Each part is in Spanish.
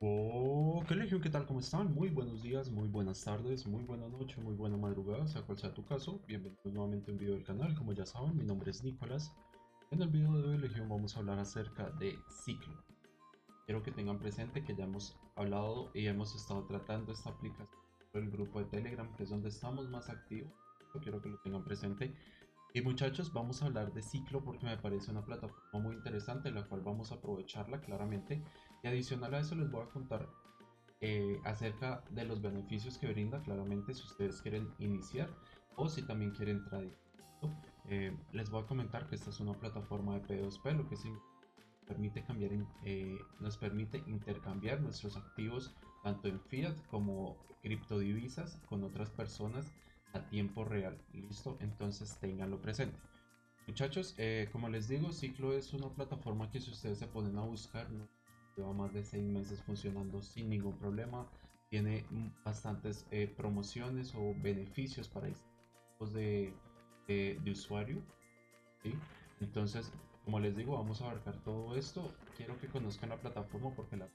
Oh, ¿qué legión? ¿Qué tal? ¿Cómo están? Muy buenos días, muy buenas tardes, muy buena noche, muy buena madrugada, sea cual sea tu caso. Bienvenidos nuevamente a un video del canal. Como ya saben, mi nombre es Nicolás. En el video de hoy, legión, vamos a hablar acerca de ciclo. Quiero que tengan presente que ya hemos hablado y hemos estado tratando esta aplicación en el grupo de Telegram, que es donde estamos más activos. Quiero que lo tengan presente. Y muchachos, vamos a hablar de Ciclo porque me parece una plataforma muy interesante, la cual vamos a aprovecharla claramente. Y adicional a eso les voy a contar eh, acerca de los beneficios que brinda claramente si ustedes quieren iniciar o si también quieren traer. Eh, les voy a comentar que esta es una plataforma de P2P, lo que permite cambiar, eh, nos permite intercambiar nuestros activos tanto en fiat como criptodivisas con otras personas a tiempo real. Listo, entonces tenganlo presente. Muchachos, eh, como les digo, Ciclo es una plataforma que si ustedes se ponen a buscar, lleva más de seis meses funcionando sin ningún problema. Tiene bastantes eh, promociones o beneficios para tipos de, de, usuario. ¿sí? Entonces, como les digo, vamos a abarcar todo esto. Quiero que conozcan la plataforma porque la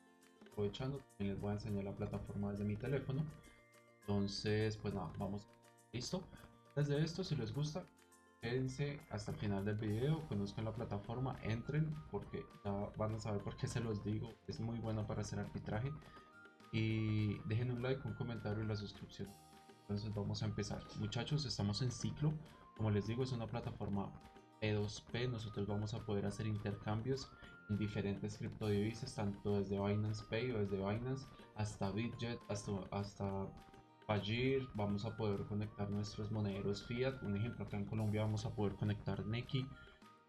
aprovechando. También les voy a enseñar la plataforma desde mi teléfono. Entonces, pues nada, vamos ¿Listo? Desde esto, si les gusta, quédense hasta el final del video, conozcan la plataforma, entren, porque ya van a saber por qué se los digo, es muy bueno para hacer arbitraje. Y dejen un like, un comentario y la suscripción. Entonces vamos a empezar. Muchachos, estamos en ciclo. Como les digo, es una plataforma P2P. nosotros vamos a poder hacer intercambios en diferentes criptodivisas, tanto desde Binance Pay o desde Binance hasta Bitget, hasta, hasta Pagir, vamos a poder conectar nuestros monederos Fiat. Un ejemplo, acá en Colombia vamos a poder conectar Neki.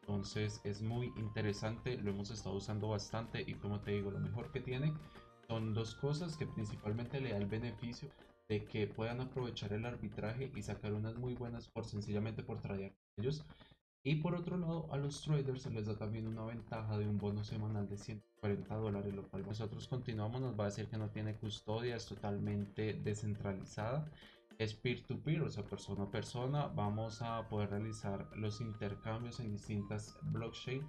Entonces es muy interesante, lo hemos estado usando bastante y como te digo, lo mejor que tiene son dos cosas que principalmente le da el beneficio de que puedan aprovechar el arbitraje y sacar unas muy buenas por sencillamente por traer ellos y por otro lado, a los traders se les da también una ventaja de un bono semanal de 140 dólares, lo cual nosotros continuamos, nos va a decir que no tiene custodia, es totalmente descentralizada, es peer-to-peer, o sea, persona a persona. Vamos a poder realizar los intercambios en distintas blockchain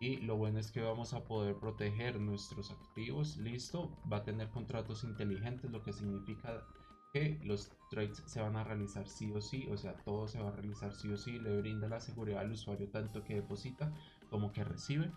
y lo bueno es que vamos a poder proteger nuestros activos, listo, va a tener contratos inteligentes, lo que significa que los trades se van a realizar sí o sí, o sea, todo se va a realizar sí o sí, le brinda la seguridad al usuario tanto que deposita como que recibe.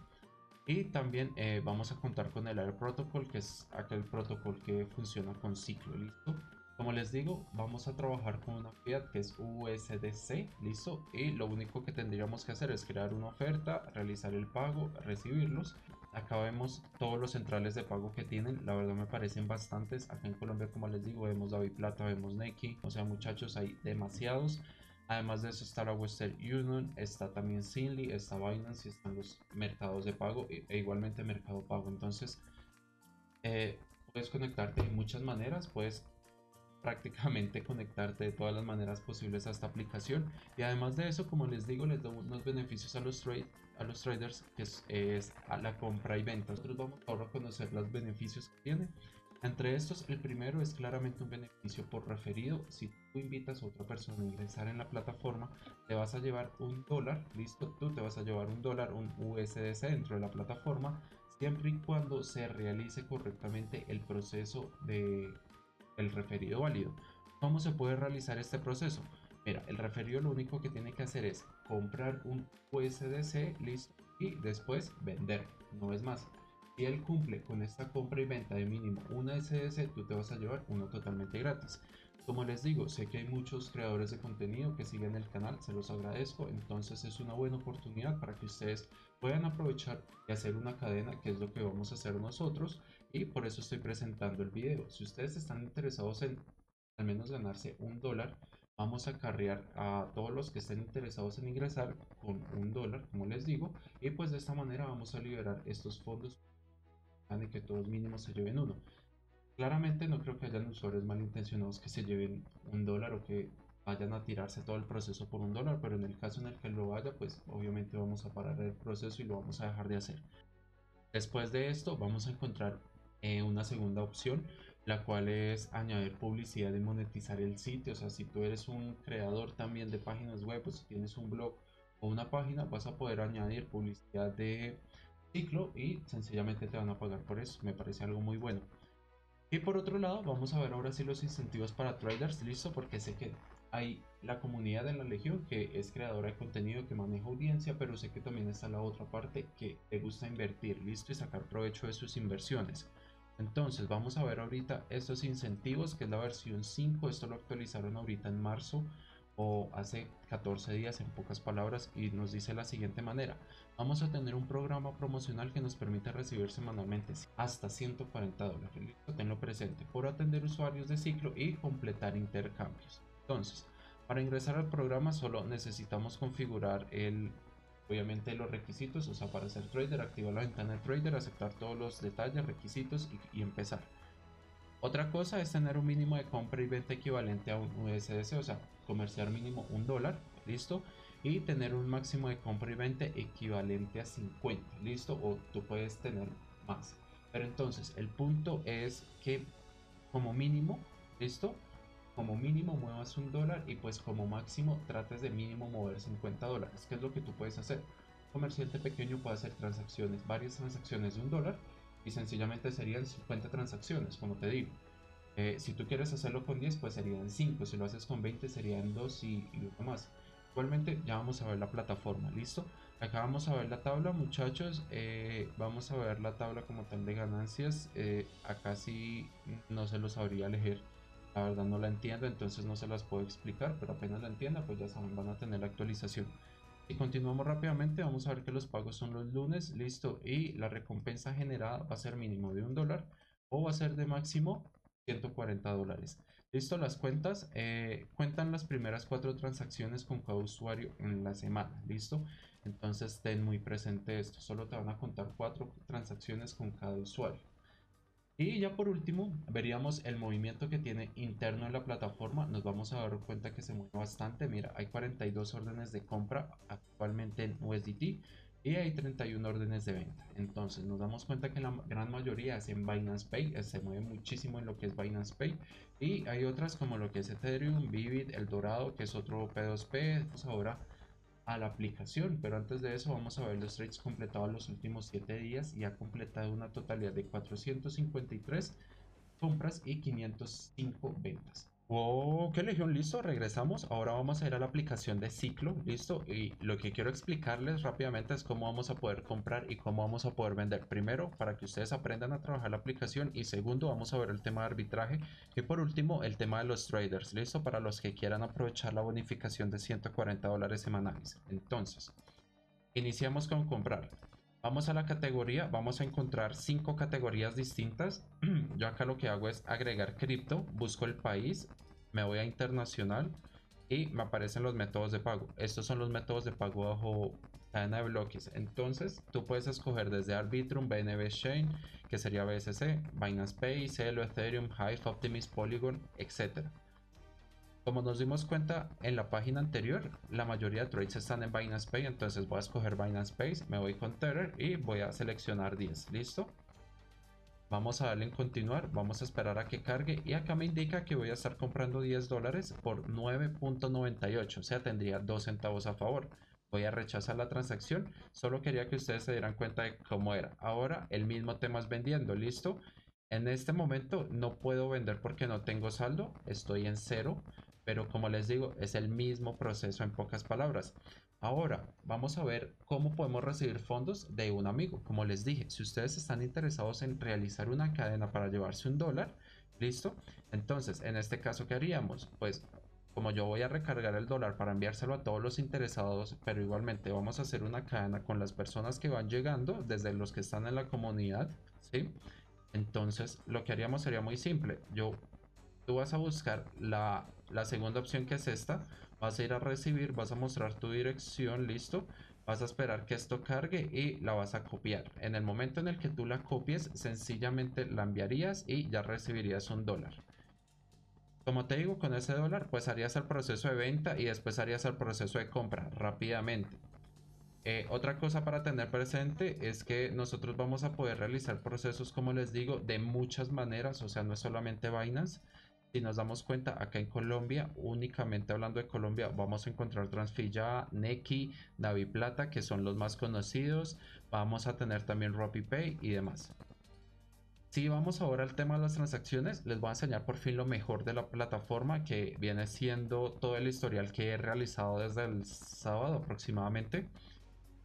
Y también eh, vamos a contar con el Air Protocol, que es aquel protocolo que funciona con ciclo, ¿listo? Como les digo, vamos a trabajar con una fiat que es USDC, listo. Y lo único que tendríamos que hacer es crear una oferta, realizar el pago, recibirlos. Acá vemos todos los centrales de pago que tienen. La verdad me parecen bastantes. Acá en Colombia, como les digo, vemos David Plata, vemos Neki. O sea, muchachos, hay demasiados. Además de eso está la Western Union, está también Sinly, está Binance y están los mercados de pago e, e igualmente Mercado Pago. Entonces, eh, puedes conectarte de muchas maneras. Puedes prácticamente conectarte de todas las maneras posibles a esta aplicación. Y además de eso como les digo les damos unos beneficios a los, trade, a los traders que es, a la compra y venta. Nosotros vamos a conocer los beneficios que tiene. Entre estos el primero es claramente un beneficio por referido. Si tú invitas a otra persona a ingresar en la plataforma te vas a llevar un dólar listo tú te vas a llevar un dólar un USDC dentro de la plataforma siempre y cuando se realice correctamente el proceso de el referido válido. ¿Cómo se puede realizar este proceso? Mira, el referido lo único que tiene que hacer es comprar un USDC, listo, y después vender, no es más. Si él cumple con esta compra y venta de mínimo una USDC, tú te vas a llevar uno totalmente gratis. Como les digo, sé que hay muchos creadores de contenido que siguen el canal, se los agradezco, entonces es una buena oportunidad para que ustedes puedan aprovechar y hacer una cadena, que es lo que vamos a hacer nosotros, y por eso estoy presentando el video. Si ustedes están interesados en al menos ganarse un dólar, vamos a carrear a todos los que estén interesados en ingresar con un dólar, como les digo, y pues de esta manera vamos a liberar estos fondos y que todos mínimos se lleven uno. Claramente no creo que hayan usuarios malintencionados que se lleven un dólar o que vayan a tirarse todo el proceso por un dólar, pero en el caso en el que lo haya, pues obviamente vamos a parar el proceso y lo vamos a dejar de hacer. Después de esto vamos a encontrar eh, una segunda opción, la cual es añadir publicidad y monetizar el sitio. O sea, si tú eres un creador también de páginas web o si tienes un blog o una página, vas a poder añadir publicidad de ciclo y sencillamente te van a pagar por eso. Me parece algo muy bueno. Y por otro lado, vamos a ver ahora sí los incentivos para traders, listo, porque sé que hay la comunidad de la Legión que es creadora de contenido, que maneja audiencia, pero sé que también está la otra parte que le gusta invertir, listo, y sacar provecho de sus inversiones. Entonces, vamos a ver ahorita estos incentivos, que es la versión 5, esto lo actualizaron ahorita en marzo o hace 14 días en pocas palabras y nos dice la siguiente manera. Vamos a tener un programa promocional que nos permite recibir semanalmente hasta 140 dólares. Tenlo presente. Por atender usuarios de ciclo y completar intercambios. Entonces para ingresar al programa solo necesitamos configurar el obviamente los requisitos o sea para ser trader activar la ventana de trader aceptar todos los detalles requisitos y empezar otra cosa es tener un mínimo de compra y venta equivalente a un USS, o sea, comerciar mínimo un dólar, listo, y tener un máximo de compra y venta equivalente a 50, listo, o tú puedes tener más. Pero entonces, el punto es que como mínimo, listo, como mínimo muevas un dólar y pues como máximo trates de mínimo mover 50 dólares. ¿Qué es lo que tú puedes hacer? comerciante pequeño puede hacer transacciones, varias transacciones de un dólar y sencillamente serían 50 transacciones, como te digo. Eh, si tú quieres hacerlo con 10, pues serían 5. Si lo haces con 20, serían 2 y, y más. Igualmente, ya vamos a ver la plataforma, ¿listo? Acá vamos a ver la tabla, muchachos. Eh, vamos a ver la tabla como tal de ganancias. Eh, acá sí no se lo sabría leer. La verdad no la entiendo, entonces no se las puedo explicar, pero apenas la entienda, pues ya saben, van a tener la actualización. Y continuamos rápidamente, vamos a ver que los pagos son los lunes, listo, y la recompensa generada va a ser mínimo de un dólar o va a ser de máximo 140 dólares. Listo, las cuentas eh, cuentan las primeras cuatro transacciones con cada usuario en la semana. Listo, entonces ten muy presente esto. Solo te van a contar cuatro transacciones con cada usuario. Y ya por último, veríamos el movimiento que tiene interno en la plataforma. Nos vamos a dar cuenta que se mueve bastante. Mira, hay 42 órdenes de compra actualmente en USDT y hay 31 órdenes de venta. Entonces nos damos cuenta que la gran mayoría es en Binance Pay, eh, se mueve muchísimo en lo que es Binance Pay y hay otras como lo que es Ethereum, Vivid, El Dorado, que es otro P2P. Vamos ahora a la aplicación, pero antes de eso vamos a ver los trades completados los últimos 7 días y ha completado una totalidad de 453 compras y 505 ventas. Ok, Legión, listo, regresamos. Ahora vamos a ir a la aplicación de ciclo, listo. Y lo que quiero explicarles rápidamente es cómo vamos a poder comprar y cómo vamos a poder vender. Primero, para que ustedes aprendan a trabajar la aplicación. Y segundo, vamos a ver el tema de arbitraje. Y por último, el tema de los traders, listo, para los que quieran aprovechar la bonificación de 140 dólares semanales. Entonces, iniciamos con comprar. Vamos a la categoría, vamos a encontrar cinco categorías distintas. Yo acá lo que hago es agregar cripto, busco el país, me voy a internacional y me aparecen los métodos de pago. Estos son los métodos de pago bajo cadena de bloques. Entonces tú puedes escoger desde Arbitrum, BNB Chain, que sería BSC, Binance Pay, Celo, Ethereum, Hive, Optimism, Polygon, etc. Como nos dimos cuenta en la página anterior, la mayoría de trades están en Binance Pay, entonces voy a escoger Binance Pay, me voy con Tether y voy a seleccionar 10, ¿listo? Vamos a darle en continuar, vamos a esperar a que cargue y acá me indica que voy a estar comprando 10 dólares por 9.98, o sea tendría 2 centavos a favor. Voy a rechazar la transacción, solo quería que ustedes se dieran cuenta de cómo era. Ahora el mismo tema es vendiendo, ¿listo? En este momento no puedo vender porque no tengo saldo, estoy en cero pero como les digo, es el mismo proceso en pocas palabras. Ahora, vamos a ver cómo podemos recibir fondos de un amigo. Como les dije, si ustedes están interesados en realizar una cadena para llevarse un dólar, listo. Entonces, en este caso, ¿qué haríamos? Pues como yo voy a recargar el dólar para enviárselo a todos los interesados, pero igualmente vamos a hacer una cadena con las personas que van llegando, desde los que están en la comunidad, ¿sí? Entonces, lo que haríamos sería muy simple. Yo, tú vas a buscar la la segunda opción que es esta, vas a ir a recibir, vas a mostrar tu dirección, listo. Vas a esperar que esto cargue y la vas a copiar. En el momento en el que tú la copies, sencillamente la enviarías y ya recibirías un dólar. Como te digo, con ese dólar, pues harías el proceso de venta y después harías el proceso de compra rápidamente. Eh, otra cosa para tener presente es que nosotros vamos a poder realizar procesos, como les digo, de muchas maneras, o sea, no es solamente vainas si nos damos cuenta, acá en Colombia, únicamente hablando de Colombia, vamos a encontrar Transfilla, Neki, Plata, que son los más conocidos. Vamos a tener también RopiPay y demás. Si vamos ahora al tema de las transacciones, les voy a enseñar por fin lo mejor de la plataforma que viene siendo todo el historial que he realizado desde el sábado aproximadamente.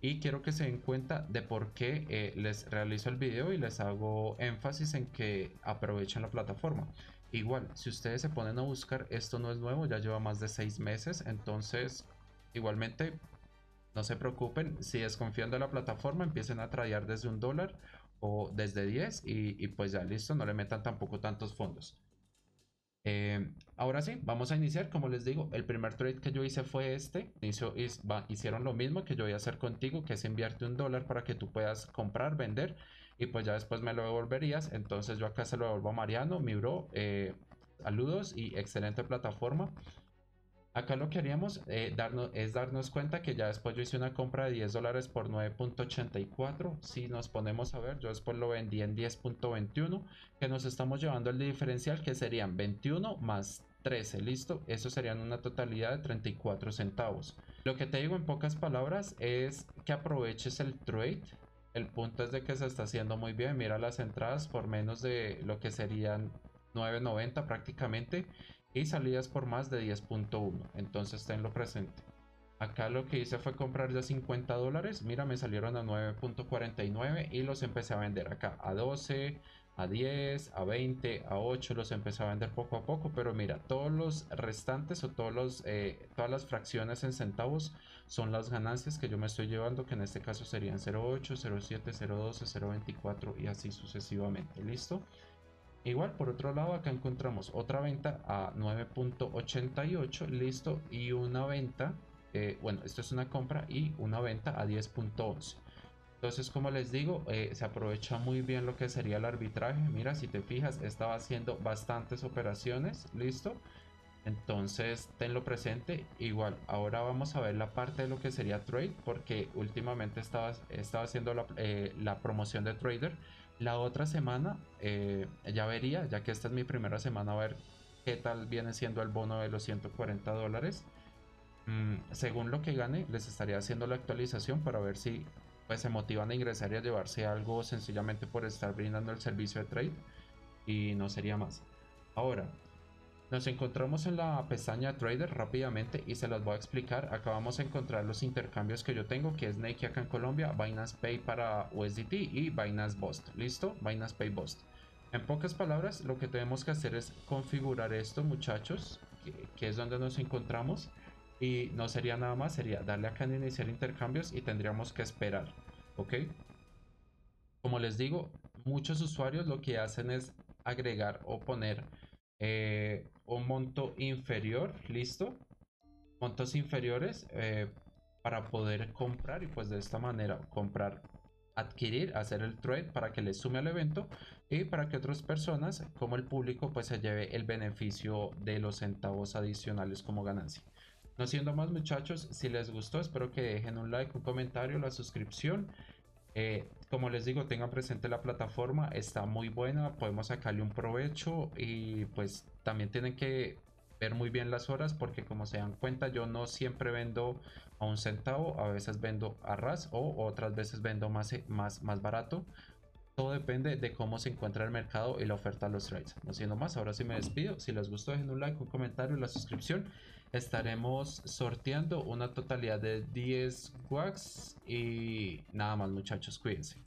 Y quiero que se den cuenta de por qué eh, les realizo el video y les hago énfasis en que aprovechen la plataforma. Igual, si ustedes se ponen a buscar, esto no es nuevo, ya lleva más de seis meses, entonces igualmente no se preocupen, si desconfían de la plataforma, empiecen a tradear desde un dólar o desde 10 y, pues ya listo, no le metan tampoco tantos fondos. Eh, ahora sí, vamos a iniciar. Como les digo, el primer trade que yo hice fue este. Hizo, hicieron lo mismo que yo voy a hacer contigo, que es enviarte un dólar para que tú puedas comprar, vender y pues ya después me lo devolverías. Entonces yo acá se lo devuelvo a Mariano, mi bro. Eh, saludos y excelente plataforma. Acá lo que haríamos eh, darnos, es darnos cuenta que ya después yo hice una compra de 10 dólares por 9.84. Si nos ponemos a ver, yo después lo vendí en 10.21, que nos estamos llevando el diferencial que serían 21 más 13, listo. Eso serían una totalidad de 34 centavos. Lo que te digo en pocas palabras es que aproveches el trade. El punto es de que se está haciendo muy bien. Mira las entradas por menos de lo que serían 9.90 prácticamente y salidas por más de 10.1 entonces tenlo presente acá lo que hice fue comprar ya 50 dólares mira me salieron a 9.49 y los empecé a vender acá a 12 a 10 a 20 a 8 los empecé a vender poco a poco pero mira todos los restantes o todos los eh, todas las fracciones en centavos son las ganancias que yo me estoy llevando que en este caso serían 0.8 0.7 0.12 0.24 y así sucesivamente. Listo Igual por otro lado acá encontramos otra venta a 9.88 listo y una venta eh, bueno esto es una compra y una venta a 10.11 entonces como les digo eh, se aprovecha muy bien lo que sería el arbitraje. Mira si te fijas estaba haciendo bastantes operaciones listo entonces tenlo presente. Igual ahora vamos a ver la parte de lo que sería trade porque últimamente estaba, estaba haciendo la, eh, la promoción de trader. La otra semana eh, ya vería, ya que esta es mi primera semana, a ver qué tal viene siendo el bono de los 140 dólares. Mm, según lo que gane, les estaría haciendo la actualización para ver si pues, se motivan a ingresar y a llevarse algo sencillamente por estar brindando el servicio de trade. Y no sería más. Ahora, nos encontramos en la pestaña Trader rápidamente y se las voy a explicar. Acá vamos a encontrar los intercambios que yo tengo, que es Nike acá en Colombia, Binance Pay para USDT y Binance Bust. ¿Listo? Binance Pay Bust. En pocas palabras, lo que tenemos que hacer es configurar esto, muchachos, que, es donde nos encontramos. Y no sería nada más, sería darle acá en iniciar intercambios y tendríamos que esperar. ¿Ok? Como les digo, muchos usuarios lo que hacen es agregar o poner eh, un monto inferior, listo, montos inferiores eh, para poder comprar y pues de esta manera comprar, adquirir, hacer el trade para que le sume al evento y para que otras personas como el público pues se lleve el beneficio de los centavos adicionales como ganancia. No siendo más muchachos, si les gustó espero que dejen un like, un comentario, la suscripción. Eh, como les digo, tengan presente la plataforma, está muy buena, podemos sacarle un provecho y pues también tienen que ver muy bien las horas porque como se dan cuenta yo no siempre vendo a un centavo, a veces vendo a ras o otras veces vendo más, más, más barato. Todo depende de cómo se encuentra el mercado y la oferta de los trades. No siendo más, ahora sí me despido. Si les gustó, dejen un like, un comentario, la suscripción. Estaremos sorteando una totalidad de 10 wax y nada más muchachos, cuídense.